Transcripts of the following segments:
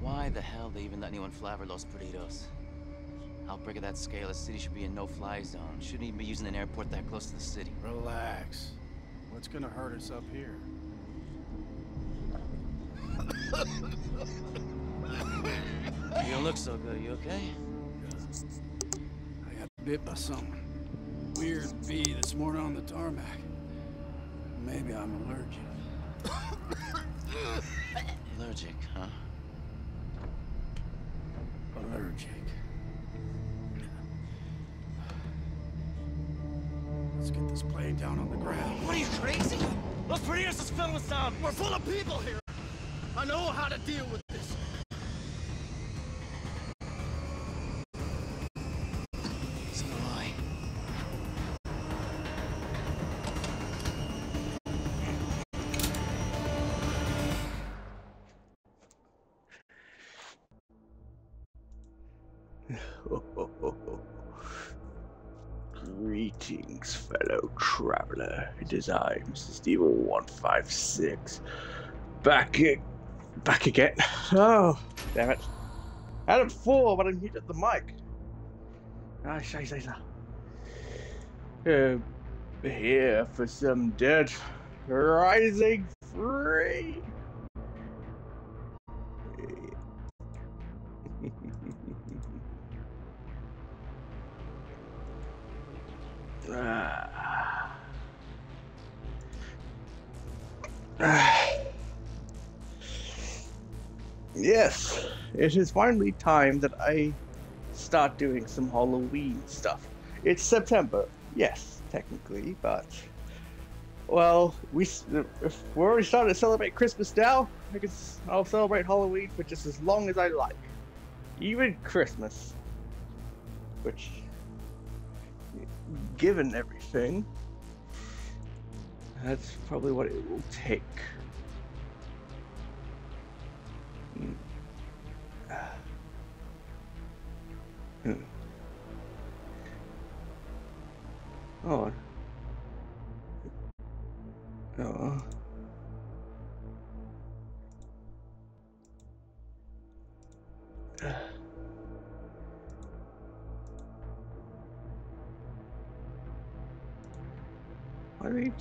Why the hell they even let anyone fly over Los Perdidos? Outbreak of that scale, the city should be a no-fly zone. Shouldn't even be using an airport that close to the city. Relax. What's gonna hurt us up here? You don't look so good. You okay? I got bit by something. Weird bee this morning on the tarmac. Maybe I'm allergic. Allergic, huh? Filled with zombies. We're full of people here. I know how to deal with this. So do I. Greetings, fellow traveler. It is I, Mr. Steven 156. Back it back again. Oh, damn it. I had before, but I muted the mic. Ah, scheiße. Uh, here for some Dead Rising Free. Yes, it is finally time that I start doing some Halloween stuff. It's September, yes, technically, but well, we if we're already starting to celebrate Christmas now. I guess I'll celebrate Halloween for just as long as I like, even Christmas, which, given everything, that's probably what it will take. Hmm. Hmm. Oh. Oh.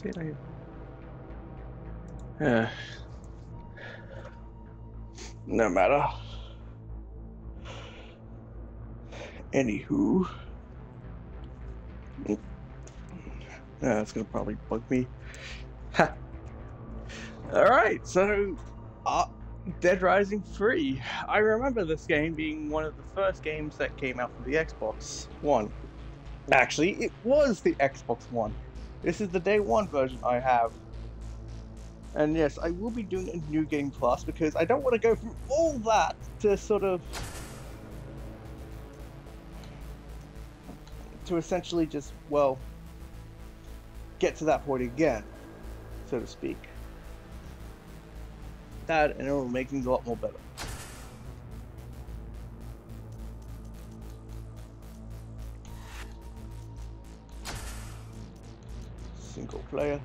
Did I? Uh, no matter. Anywho. Uh, That's gonna probably bug me. Ha. Alright, so uh, Dead Rising 3. I remember this game being one of the first games that came out for the Xbox One. Actually, it was the Xbox One. This is the day one version I have. And yes, I will be doing a new game plus because I don't want to go through all that to sort of to essentially just well get to that point again, so to speak. That and it will make things a lot more better. Player.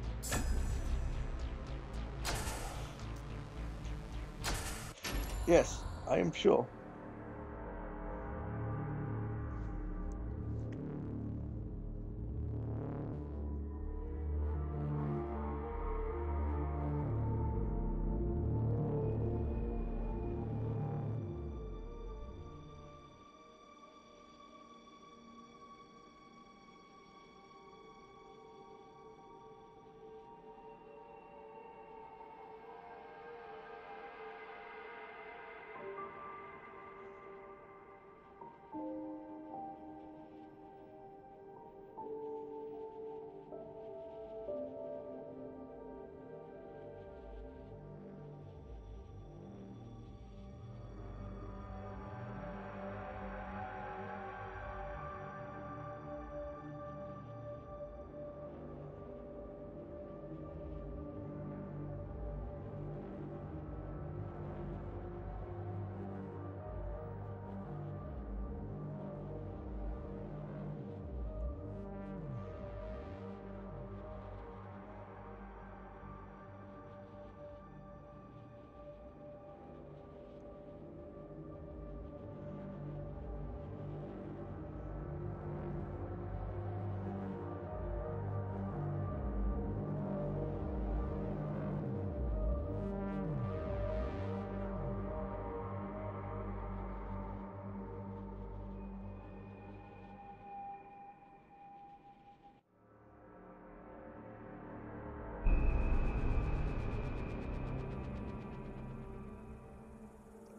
Yes, I am sure.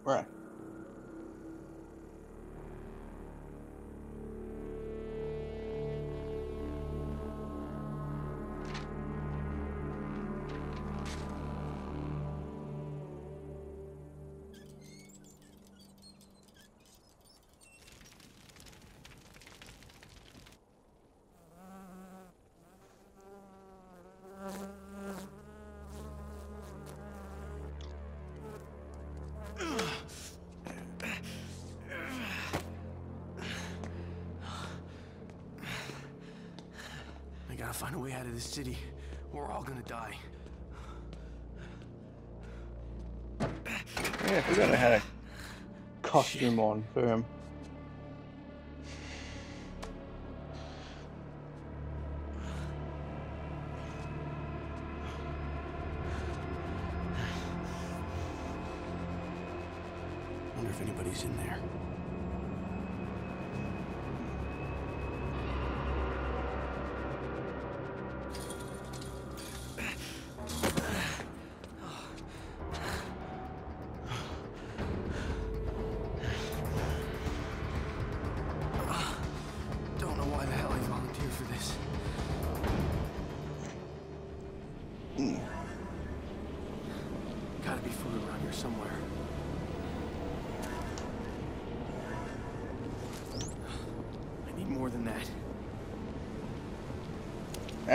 Right. Gotta find a way out of this city. We're all gonna die. Yeah, if we gotta had a costume on for him. Wonder if anybody's in there.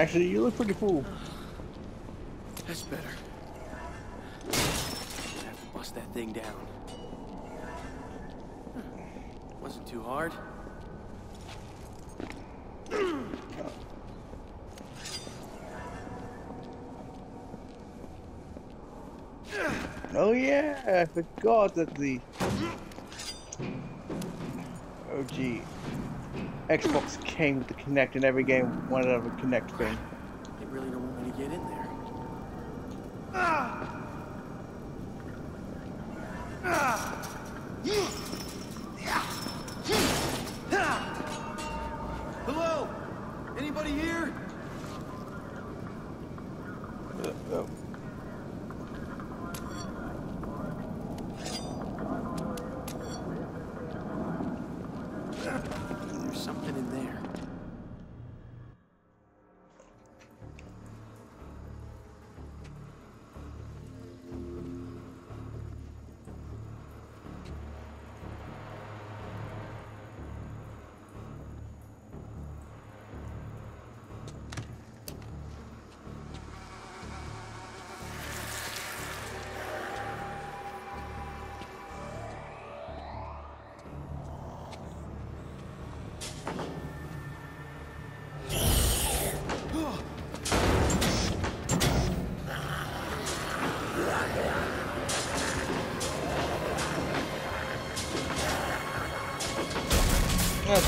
Actually, you look pretty cool. That's better. I Have to bust that thing down. Hmm. Wasn't too hard. Oh yeah, I forgot that the Oh OG Xbox came with the Kinect and every game wanted to have a Kinect thing.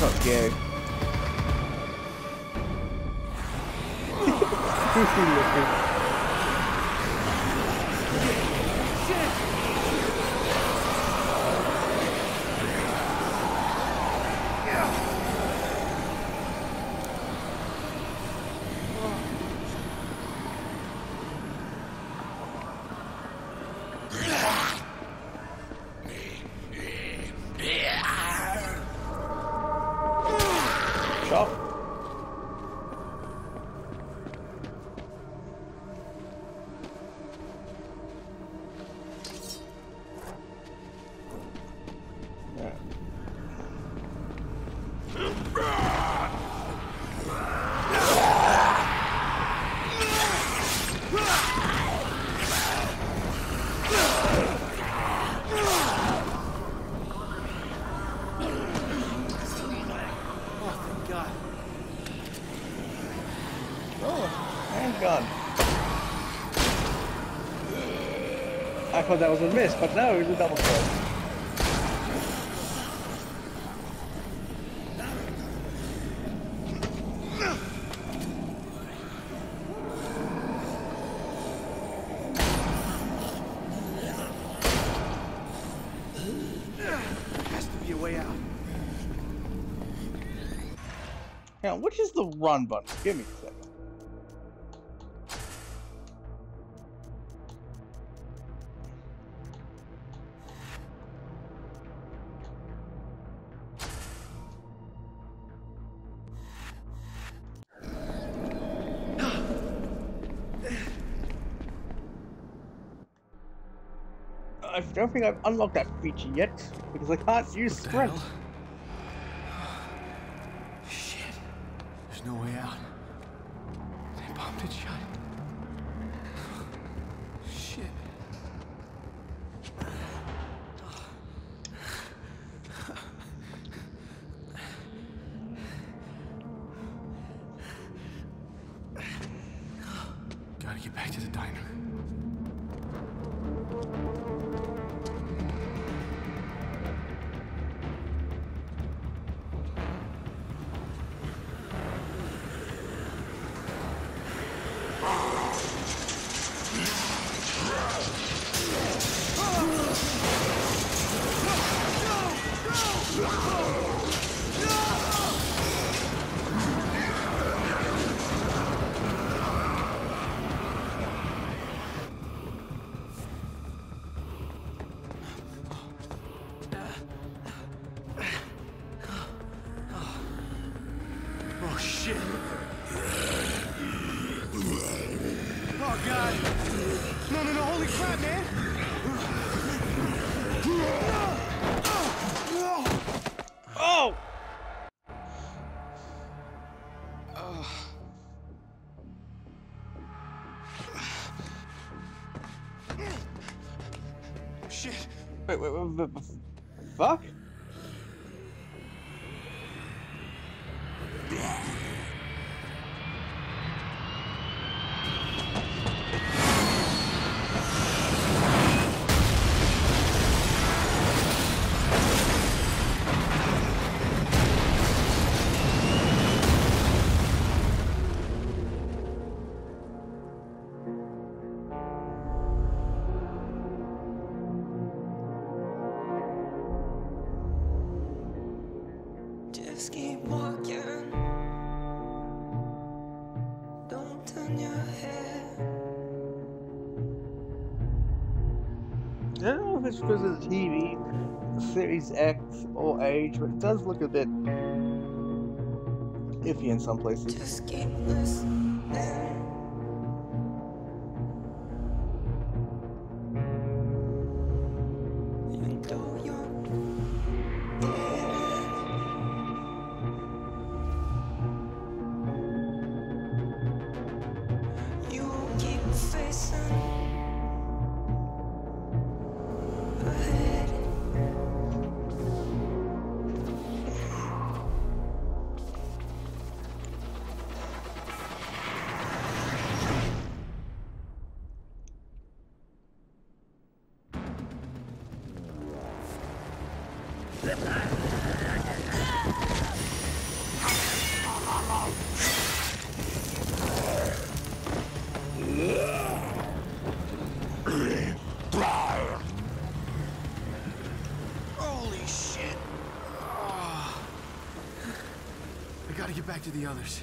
Not scary. Goofy. Handgun. I thought that was a miss, but no, it was a double kill. Has to be a way out. Now, which is the run button? Give me I don't think I've unlocked that feature yet because I can't use What sprint. Shit. There's no way Wait, wait, wait, fuck? It's because of the TV, Series X, or age, but it does look a bit iffy in some places. Get back to the others.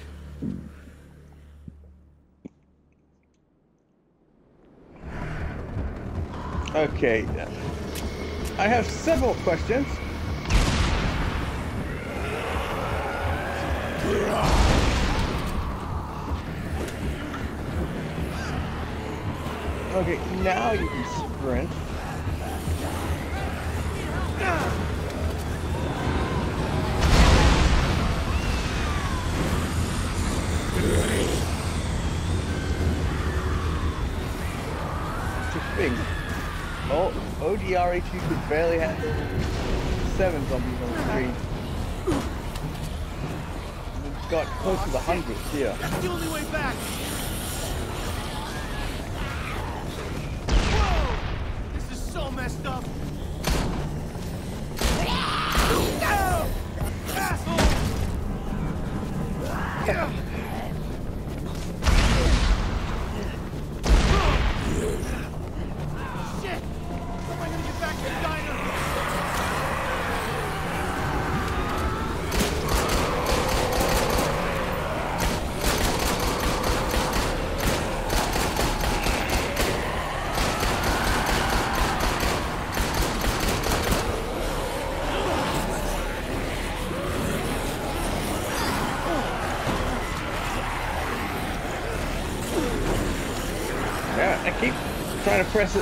Okay. I have several questions. Okay, now you ODRH2 could barely handle seven zombies on the screen. We've got close to the hundred here. That's the only way back. Whoa! This is so messed up. Asshole! Shit! How am I gonna get back to the diner? Yeah, I keep trying to press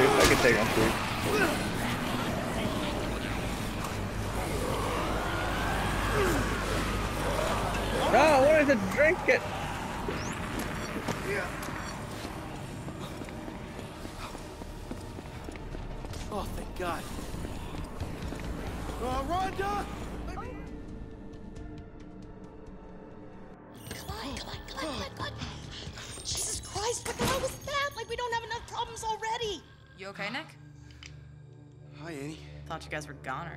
Two. I can take on two. No, I wanted to drink it.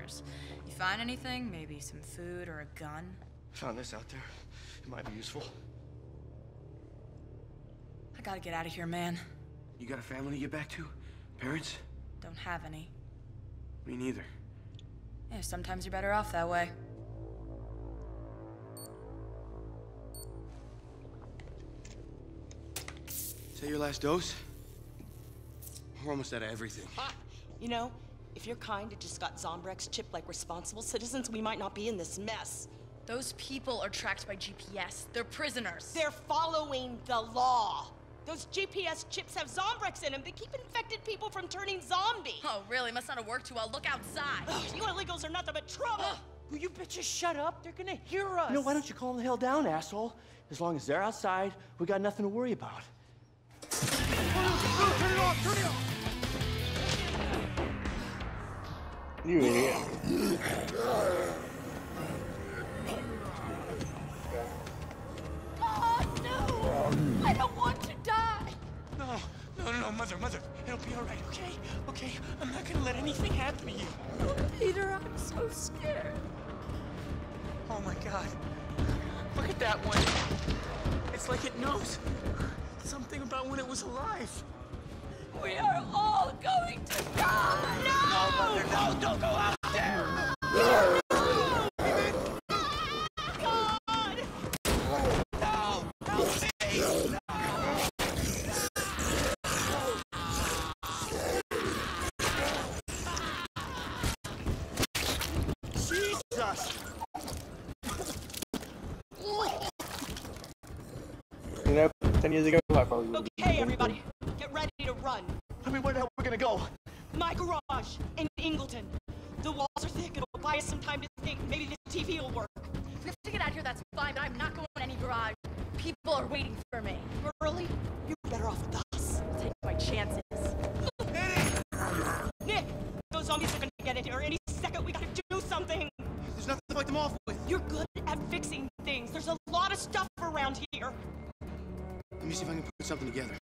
Were. You find anything? Maybe some food or a gun? Found this out there. It might be useful. I gotta get out of here, man. You got a family to get back to? Parents? Don't have any. Me neither. Yeah, sometimes you're better off that way. Is that your last dose? We're almost out of everything. You know, if you're kind and just got Zombrex chipped like responsible citizens, we might not be in this mess. Those people are tracked by GPS. They're prisoners. They're following the law. Those GPS chips have Zombrex in them. They keep infected people from turning zombie. Oh, really? Must not have worked too well. Look outside. Ugh, you illegals are nothing but trouble. Will you bitches shut up? They're gonna hear us. No, why don't you calm the hell down, asshole? As long as they're outside, we got nothing to worry about. You idiot. God, no! I don't want to die. No, no, no, no, mother, mother. It'll be all right, okay? Okay? I'm not gonna let anything happen to you. Oh, Peter, I'm so scared. Oh my god. Look at that one. It's like it knows something about when it was alive. We are all going to die. No! mother, no, don't go out there! God! No! Help me! Jesus! You know, 10 years ago, I probably would Okay, everybody, get ready to run. I mean, where the hell are we gonna go? My garage in Ingleton. The walls are thick. It'll buy us some time to think. Maybe the TV will work. If we have to get out of here, that's fine, but I'm not going in any garage. People are waiting for me. Burley, you're better off with us. Take my chances. Nick, those zombies are gonna get in here any second. We gotta do something. There's nothing to fight them off with. You're good at fixing things. There's a lot of stuff around here. Let me see if I can put something together.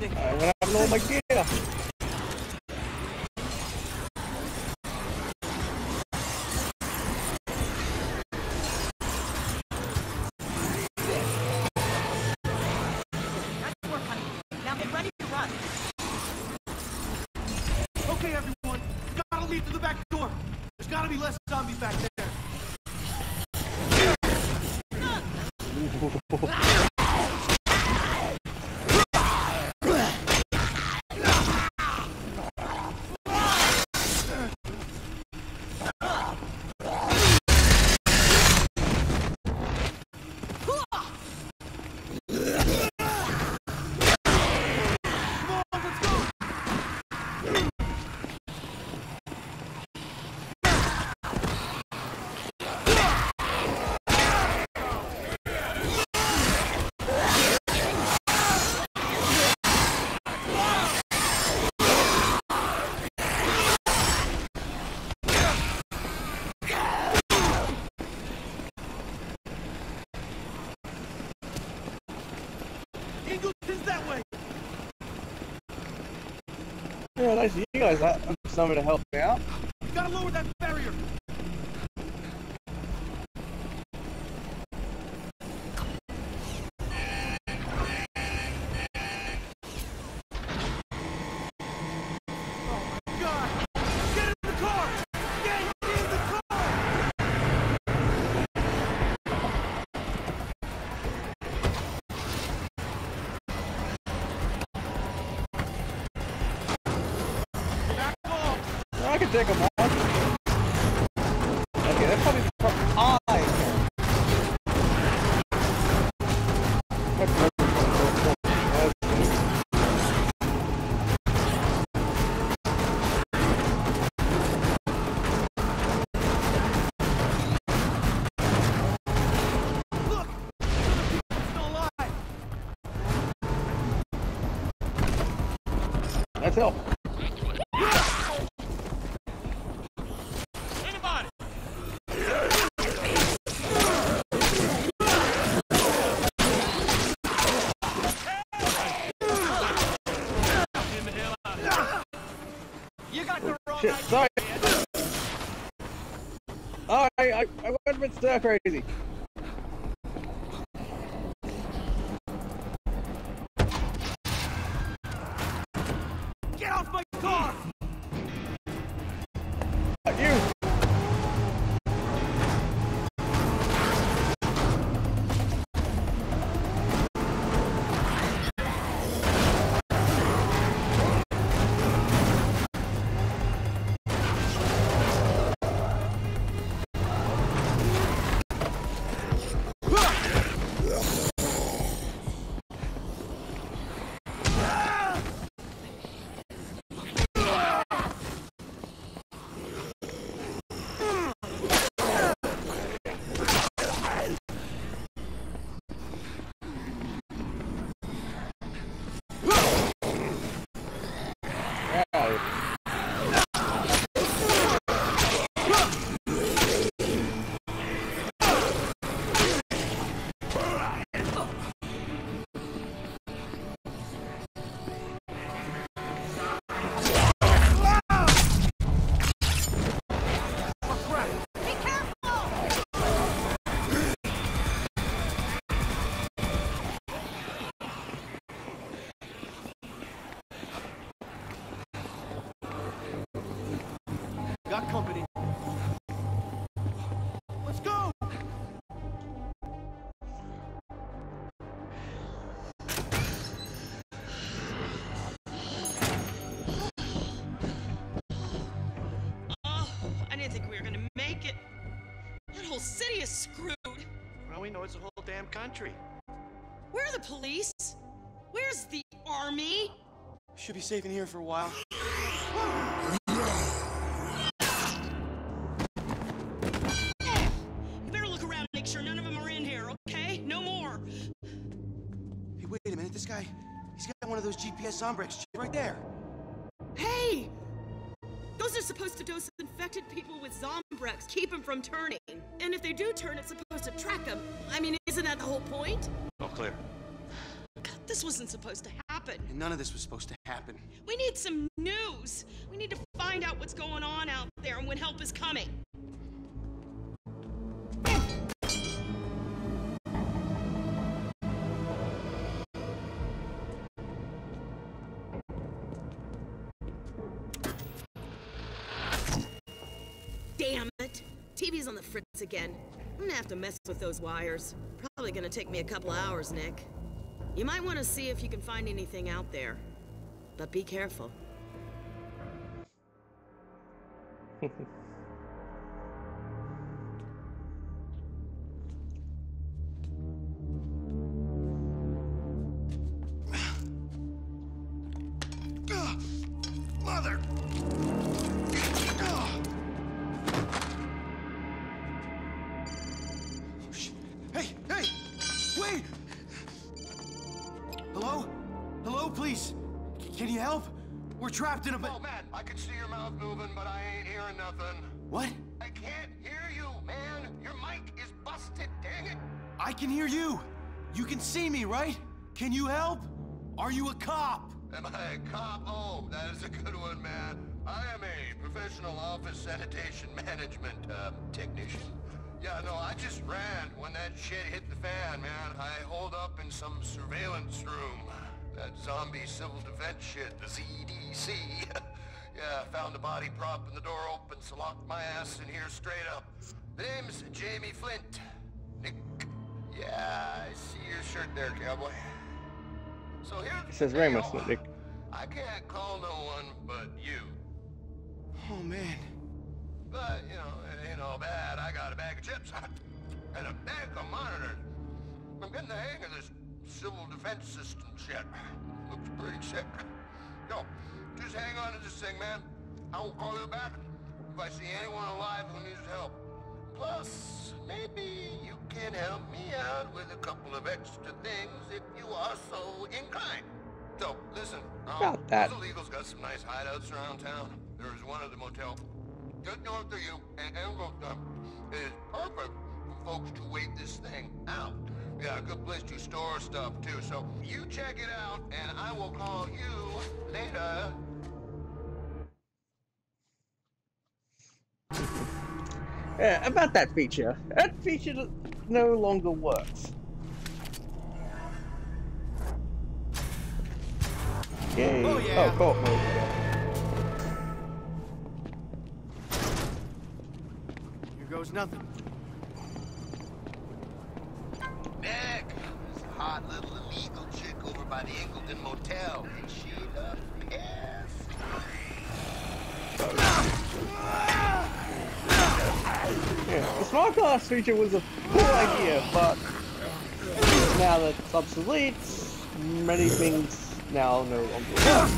Get ready to run. Okay, everyone. Gotta the back door. There's gotta be less zombies back there. you guys. Somebody to help me out. Gotta lower that can take them on. Okay, that's probably pro- I. That's help. Anybody? You got the wrong Shit, sorry. Oh, I, I, I went a bit stir crazy. City is screwed. Well, we know it's a whole damn country. Where are the police? Where's the army? Should be safe in here for a while. You better look around and make sure none of them are in here, okay? No more. Hey, wait a minute. This guy, he's got one of those GPS Zombrex right there. Hey! Those are supposed to dose infected people with Zombrex, keep them from turning. And if they do turn, it's supposed to track them. I mean, isn't that the whole point? All clear. God, this wasn't supposed to happen. And none of this was supposed to happen. We need some news. We need to find out what's going on out there and when help is coming. Damn it. TV's on the fritz again. I'm gonna have to mess with those wires. Probably gonna take me a couple hours, Nick. You might want to see if you can find anything out there. But be careful. see me, right? Can you help? Are you a cop? Am I a cop? Oh, that is a good one, man. I am a professional office sanitation management uh, technician. Yeah, no, I just ran when that shit hit the fan, man. I holed up in some surveillance room. That zombie civil defense shit, the ZDC. yeah, found a body prop and the door open, so locked my ass in here straight up. The name's Jamie Flint. Nick. Yeah, I see your shirt there, cowboy. So here's It says the Ramos, deal. not Nick. I can't call no one but you. Oh, man. But you know, it ain't all bad, I got a bag of chips and a bag of monitors. I'm getting the hang of this civil defense system shit. Looks pretty sick. Yo, just hang on to this thing, man. I will call you back if I see anyone alive who needs help. Plus, maybe you can help me out with a couple of extra things if you are so inclined. So, listen, um, About that. those illegals got some nice hideouts around town. There is one at the motel just north of you and Ingleton. It is perfect for folks to wait this thing out. Yeah, a good place to store stuff too. So you check it out, and I will call you later. Yeah, about that feature. That feature no longer works. Yay. Oh, yeah. Oh, cool. mode. Here goes nothing. Nick, this hot little illegal chick over by the Ingleton Motel. Ain't she the best? Oh. Yeah, the SmartGlass feature was a cool idea, but now that it's obsolete, many things now no longer work.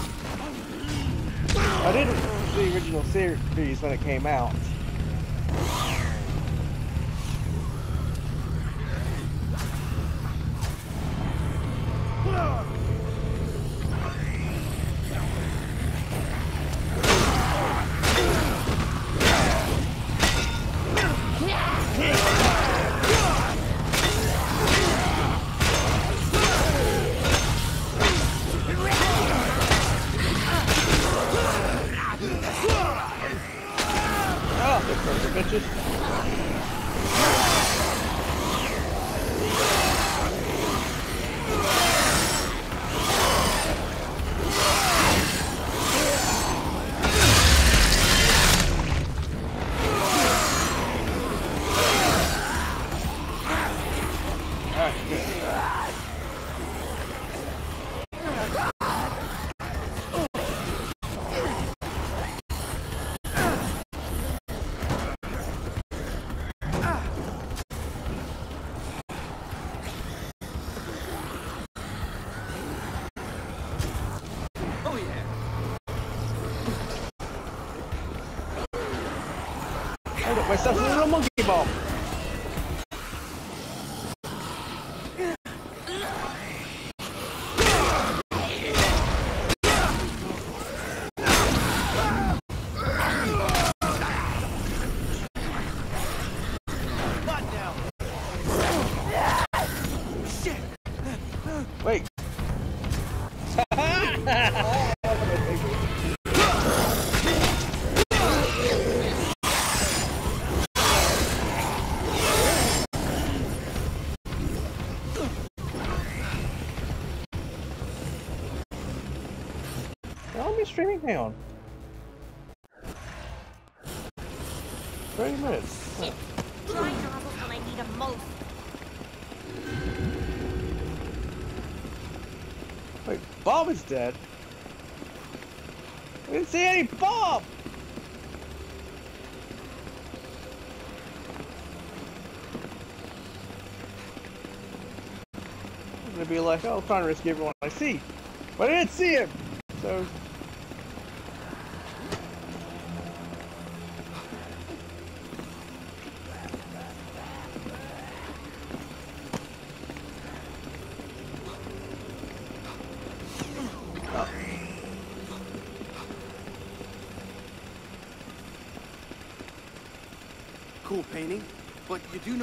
I didn't the original series when it came out. Myself a little monkey ball. Long streaming? Hang on. 30 minutes. Huh. Dry nozzles when I need them most. Wait, Bob is dead. I didn't see any Bob! I'm gonna be like, oh, I'm trying to rescue everyone I see. But I didn't see him! So.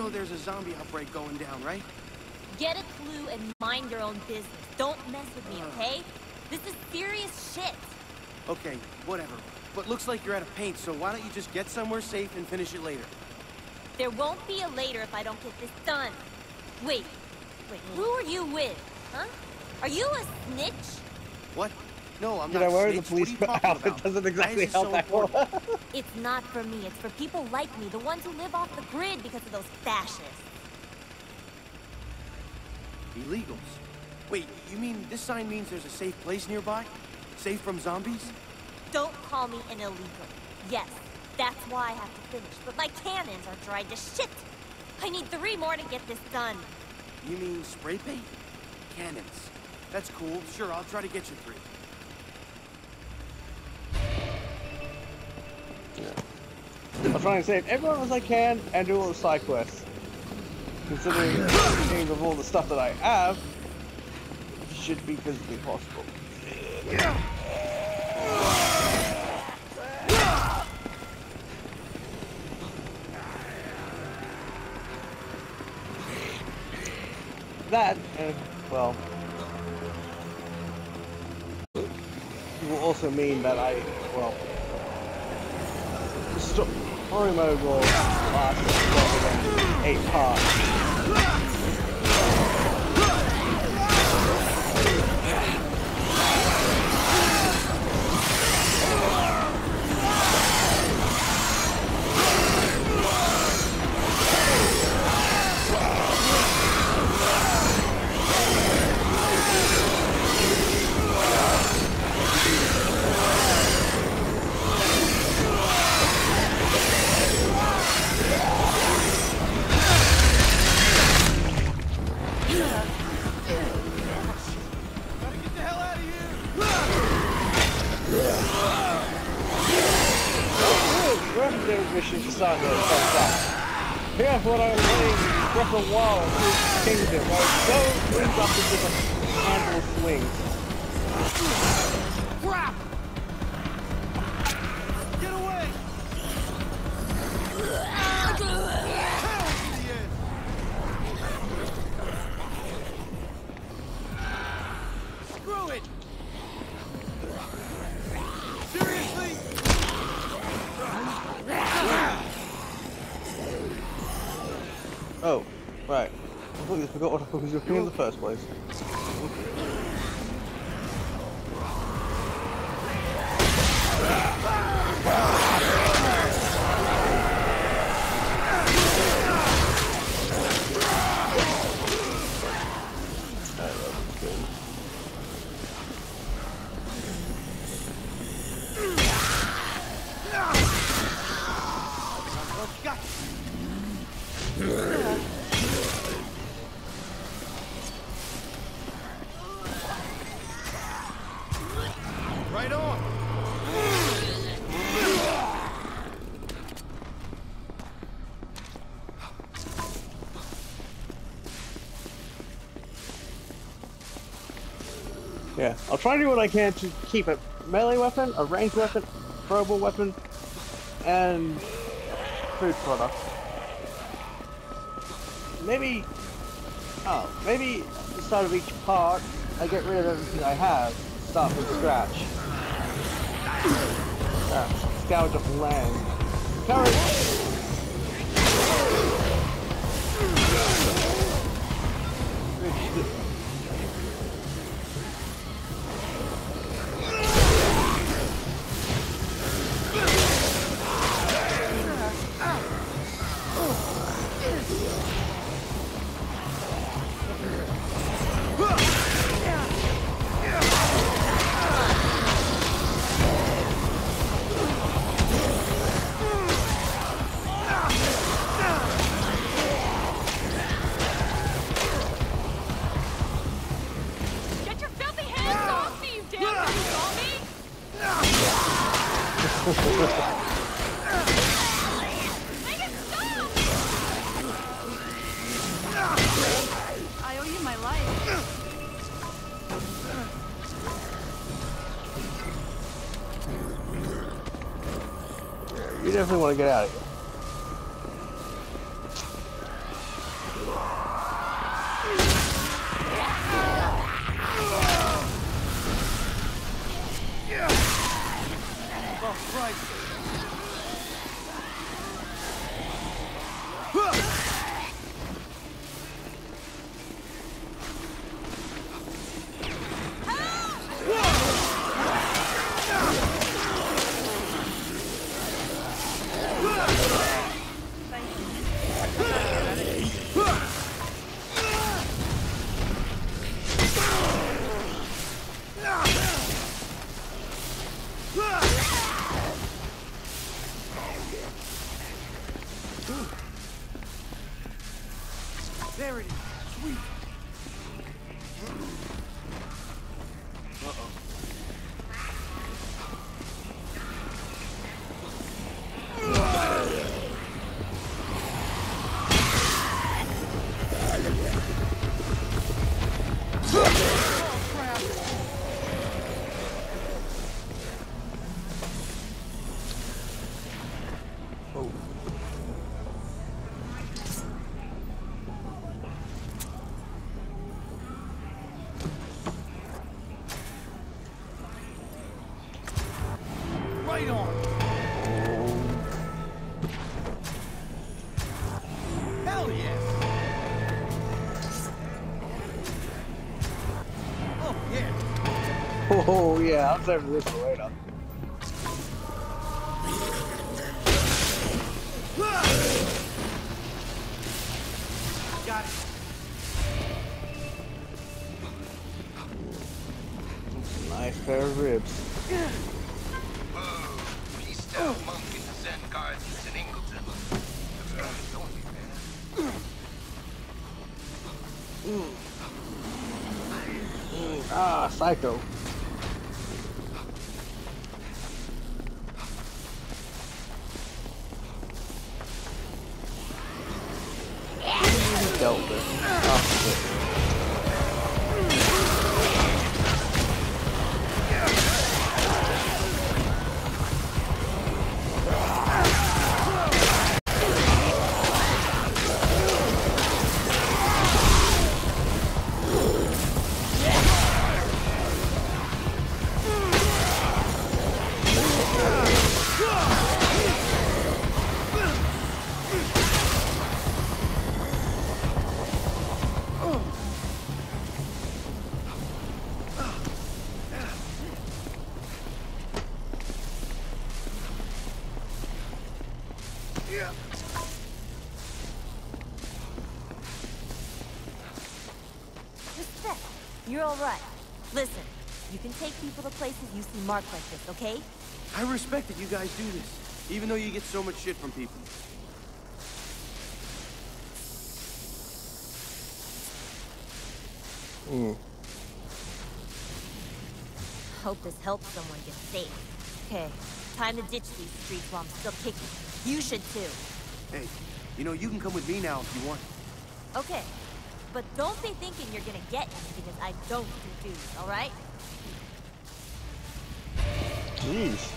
Know there's a zombie outbreak going down, right? Get a clue and mind your own business. Don't mess with me, uh. okay? This is serious shit. Okay, whatever. But looks like you're out of paint, so why don't you just get somewhere safe and finish it later? There won't be a later if I don't get this done. Wait, wait, who are you with? Huh? Are you a snitch? What? No, I'm Did not I wear the snitched. What police you talking outfit? Doesn't exactly is it so help that well. It's not for me, it's for people like me, the ones who live off the grid because of those fascists. Illegals. Wait, you mean this sign means there's a safe place nearby? Safe from zombies? Don't call me an illegal. Yes, That's why I have to finish, but my cannons are dried to shit. I need three more to get this done. You mean spray paint? Cannons. That's cool. Sure, I'll try to get you three. I'm trying to save everyone as I can and do all the side quests. Considering seeing of all the stuff that I have, it should be physically possible. That, and, well, will also mean that I, well, the story mode will last eight parts. Forgot what I was doing in the first place. Try to do what I can to keep a melee weapon, a ranged weapon, throwable weapon, and food product. Maybe, oh, maybe at the start of each part, I get rid of everything I have, start from scratch. Up the land. Courage! Definitely want to get out of here. There it is. Sweet. Yeah. Save this for. Got marked like this, okay? I respect that you guys do this, even though you get so much shit from people. Mm. Hope this helps someone get safe. Okay, time to ditch these streets while I'm still kicking. You should too. Hey, you know, you can come with me now if you want. Okay, but don't be thinking you're gonna get me because I don't do dudes, alright? Jeez.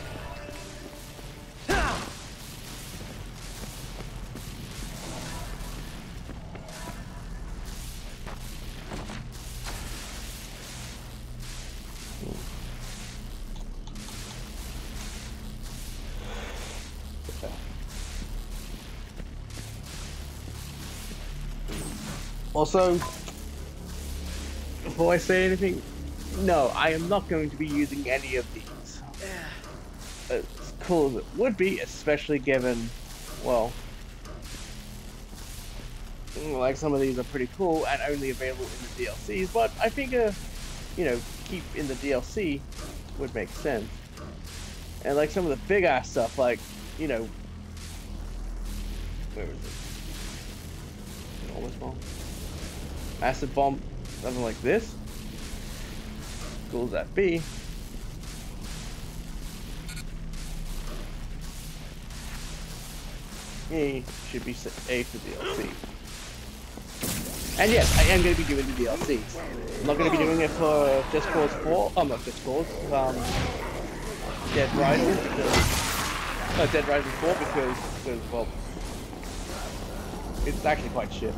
Also, before I say anything, no, I am not going to be using any of these. As cool as it would be, especially given, well, like some of these are pretty cool and only available in the DLCs, but I figure, you know, keep in the DLC would make sense. And like some of the big ass stuff, like, you know, where is it? Almost wrong. Acid bomb, something like this. Cool as that be. E should be A for DLC. And yes, I am going to be doing the DLCs. I'm not going to be doing it for Just Cause 4. Oh, not Just Cause. Um, Dead Rising. Because, no, Dead Rising 4 because, because, well, it's actually quite shit.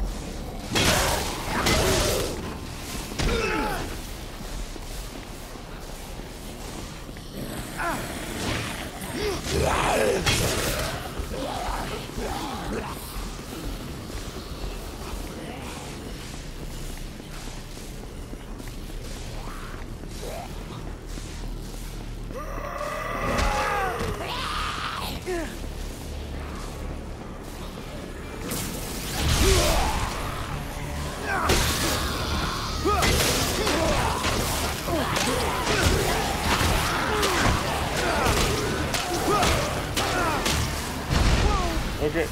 Yeah. Okay.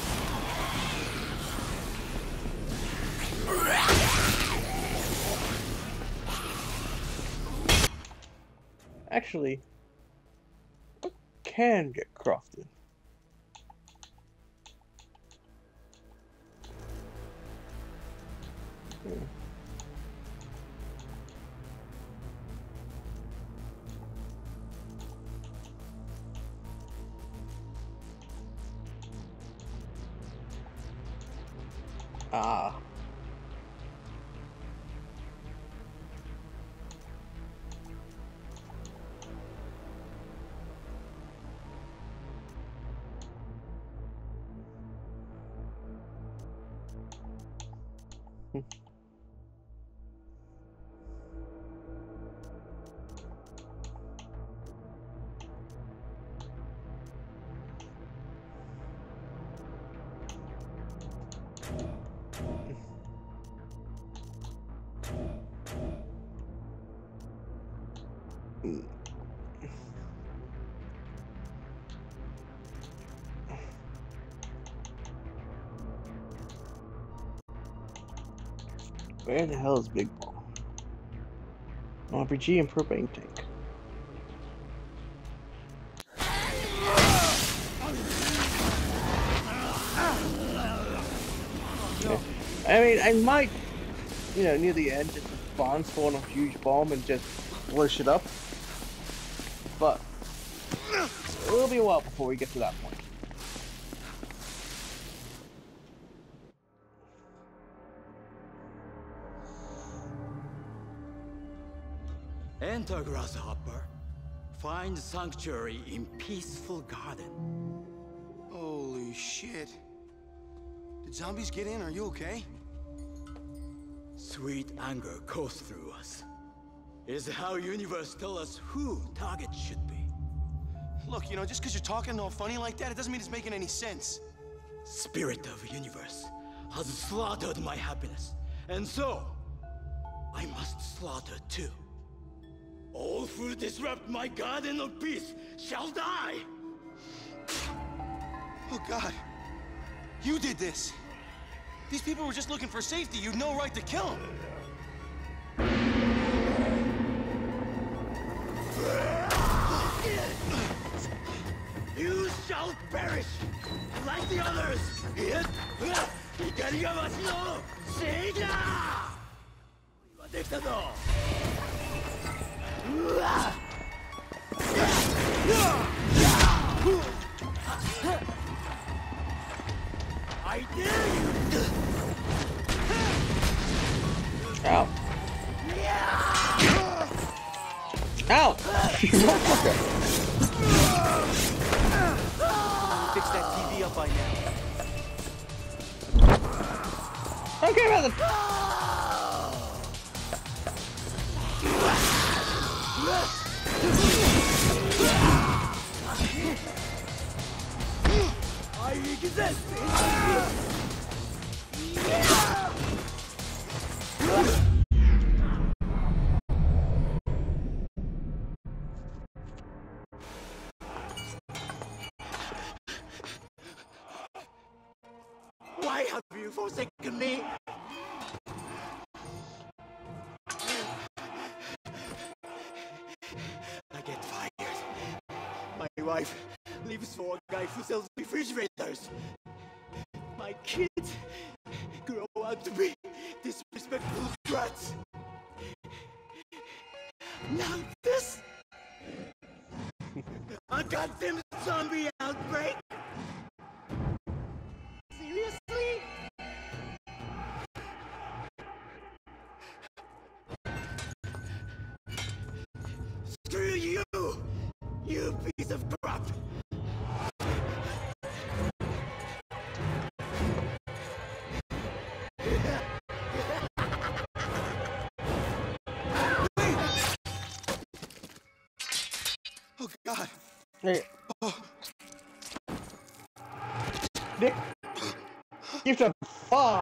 Actually, can get crafted? Hmm. Ah. Where the hell is Big Ball? RPG and propane tank. Yeah. I mean, I might, you know, near the end, just spawn spawn a huge bomb and just blow shit up. But it'll be a while before we get to that point. Enter, Grasshopper. Find sanctuary in peaceful garden. Holy shit. Did zombies get in? Are you okay? Sweet anger goes through us. Is how universe tell us who target should be. Look, you know, just because you're talking all funny like that, it doesn't mean it's making any sense. Spirit of universe has slaughtered my happiness, and so I must slaughter too. All who disrupt my garden of peace shall die! Oh god. You did this. These people were just looking for safety. You'd no right to kill them. You shall perish like the others! 怒りがわしの正義だ今できたぞうわ I dare you! Ow. Ow! Motherfucker. Fix that TV up by now. I don't care about the. I exist! Hey. Nick. You should father.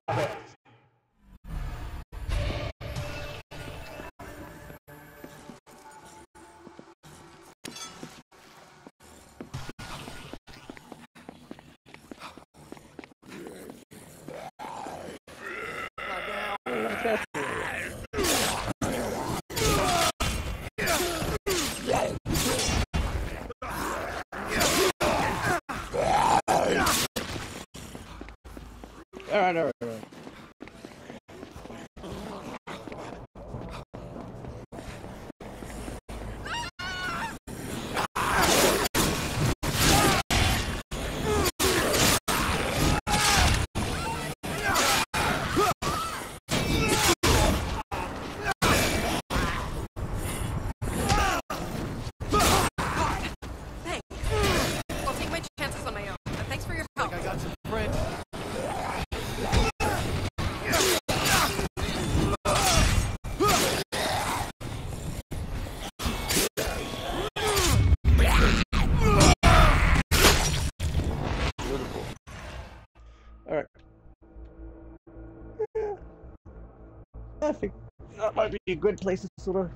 I think that might be a good place to sort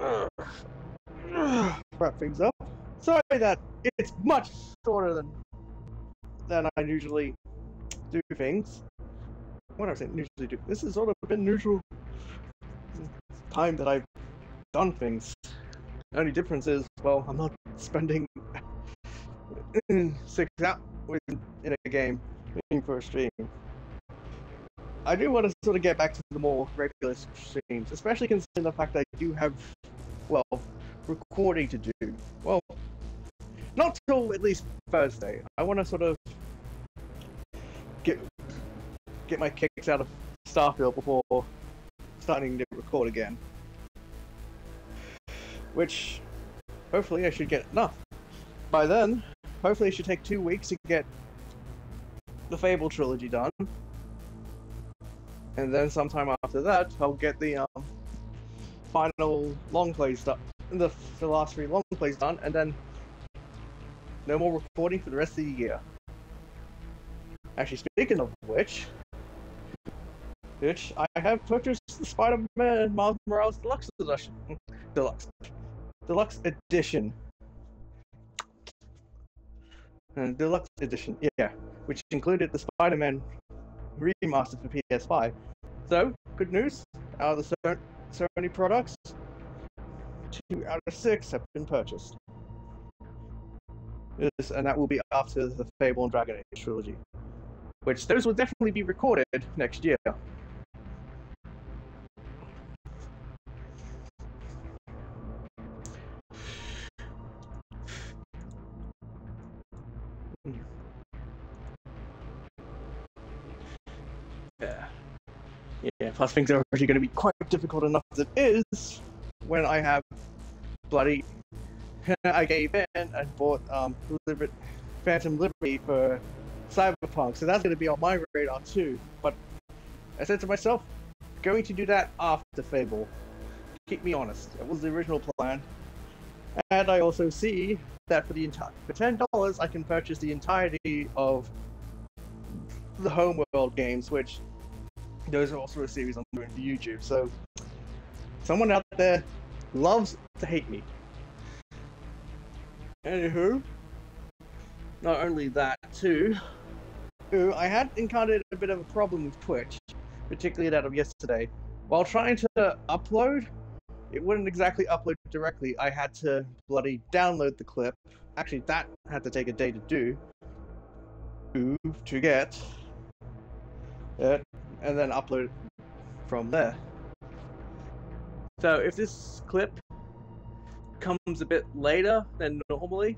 of wrap things up. Sorry that it's much shorter than than I usually do things. What I saying? Usually do. This has sort of been neutral time that I've done things. The only difference is, well, I'm not spending six hours in a game waiting for a stream. I do want to sort of get back to the more regular streams, especially considering the fact that I do have, well, recording to do. Well, not till at least Thursday. I want to sort of get get my kicks out of Starfield before starting to record again. Which, hopefully, I should get enough. By then, hopefully, it should take two weeks to get the Fable trilogy done. And then sometime after that, I'll get the um, final long plays done, the, the last three long plays done, and then no more recording for the rest of the year. Actually, speaking of which, which I have purchased the Spider-Man Miles Morales Deluxe Edition. Deluxe. Deluxe Edition. Uh, Deluxe Edition, yeah, which included the Spider-Man remaster for PS5. So, good news, out of the Sony products, two out of six have been purchased. Yes, and that will be after the Fable and Dragon Age trilogy. Which those will definitely be recorded next year. Yeah, plus things are already going to be quite difficult enough as it is when I have bloody. I gave in and bought um, Liber- Phantom Liberty for Cyberpunk, so that's going to be on my radar too. But I said to myself, going to do that after Fable. Keep me honest. That was the original plan. And I also see that for the entire for ten dollars, I can purchase the entirety of the Homeworld games, which those are also a series I'm doing for YouTube. So someone out there loves to hate me. Anywho, not only that too, I had encountered a bit of a problem with Twitch, particularly that of yesterday. While trying to upload, it wouldn't exactly upload directly. I had to bloody download the clip. Actually, that had to take a day to do. To get it, and then upload from there. So if this clip comes a bit later than normally,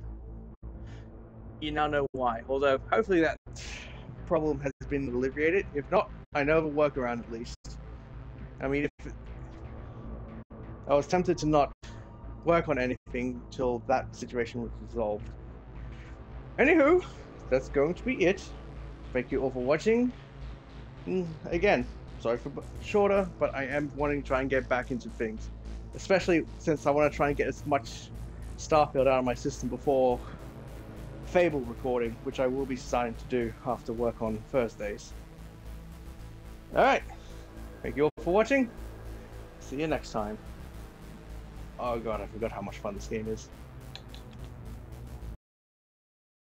you now know why. Although hopefully that problem has been alleviated. If not, I know of a workaround at least. I mean, if I was tempted to not work on anything till that situation was resolved. Anywho, that's going to be it. Thank you all for watching. Mm, Again, sorry for shorter, but I am wanting to try and get back into things. Especially since I want to try and get as much Starfield out of my system before Fable recording, which I will be starting to do after work on Thursdays. Alright, thank you all for watching. See you next time. Oh god, I forgot how much fun this game is.